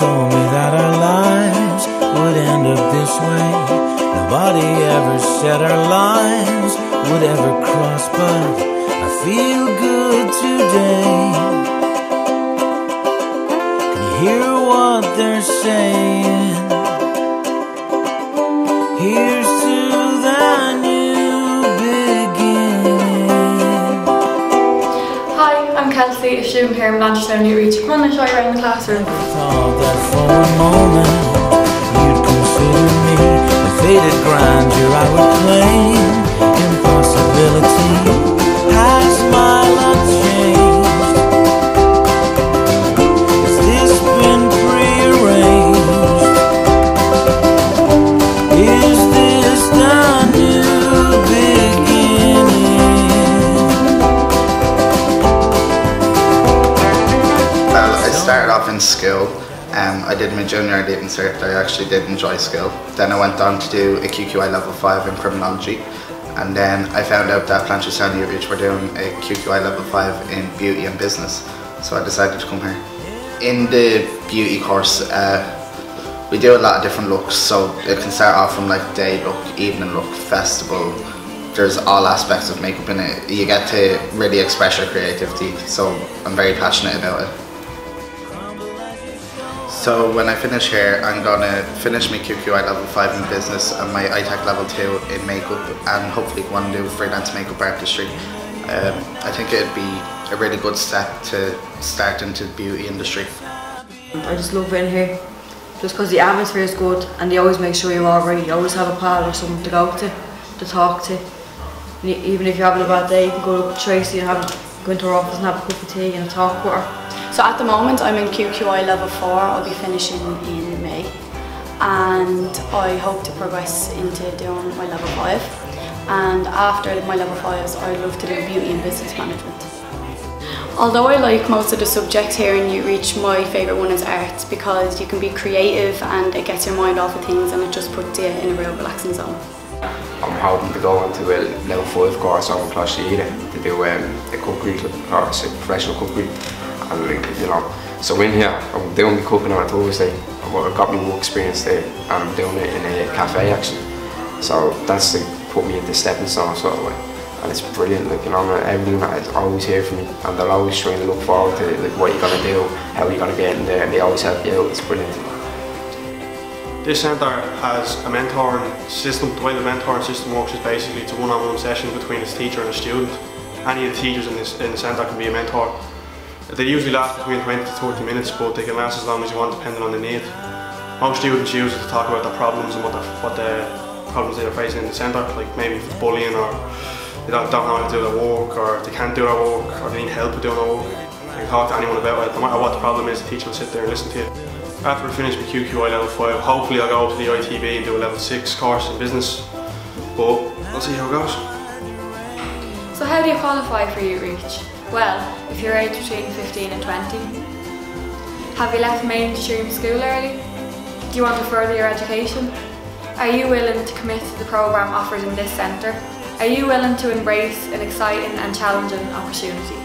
told me that our lives would end up this way. Nobody ever said our lives would ever cross, but I'm Kelsey, a student here in Blanchardstown Youthreach. On and show around the classroom. Started off in school. Um, I did my junior, I didn't cert, I actually did enjoy school. Then I went on to do a QQI level 5 in criminology. And then I found out that Blanchardstown Youthreach were doing a QQI level 5 in beauty and business. So I decided to come here. In the beauty course, uh, we do a lot of different looks. So it can start off from like day look, evening look, festival. There's all aspects of makeup in it. You get to really express your creativity. So I'm very passionate about it. So when I finish here, I'm gonna finish my QQI level 5 in business and my ITEC level 2 in makeup and hopefully go on do freelance makeup artistry. Um, I think it'd be a really good step to start into the beauty industry. I just love being here. Just because the atmosphere is good and they always make sure you're alright. You always have a pal or someone to go to, to talk to. Even if you're having a bad day, you can go to Tracy and have go into her office and have a cup of tea and talk with her. So at the moment I'm in QQI level 4, I'll be finishing in May and I hope to progress into doing my level 5 and after my level 5s I'd love to do beauty and business management. Although I like most of the subjects here in Youthreach, my favourite one is arts because you can be creative and it gets your mind off of things and it just puts you in a real relaxing zone. I'm hoping to go on to a level 5 course over Coláiste Íde to do um, a cookery course, a professional cookery. And like, you know, so in here, I'm doing on a Thursday. I've I've got my work experience there and I'm doing it in a cafe actually. So that's to put me into stepping stone sort of way. And it's brilliant, like, you know, everything that is always here for me and they're always trying to look forward to like, what you're to do, how you're to get in there and they always help you out, it's brilliant. This centre has a mentoring system. The way the mentoring system works is basically it's a one-on-one session between a teacher and a student. Any of the teachers in, this, in the centre can be a mentor. They usually last between 20 to 30 minutes, but they can last as long as you want depending on the need. Most students use it to talk about their problems and what the, what the problems they're facing in the centre, like maybe bullying or they don't, don't know how to do their work or they can't do their work or they need help with doing their work. They can talk to anyone about it, no matter what the problem is, the teacher will sit there and listen to you. After we finish my QQI level 5, hopefully I'll go up to the ITB and do a level 6 course in business, but we'll see how it goes. So how do you qualify for Youthreach? Well, if you're aged between 15 and 20. Have you left mainstream school early? Do you want to further your education? Are you willing to commit to the programme offered in this centre? Are you willing to embrace an exciting and challenging opportunity?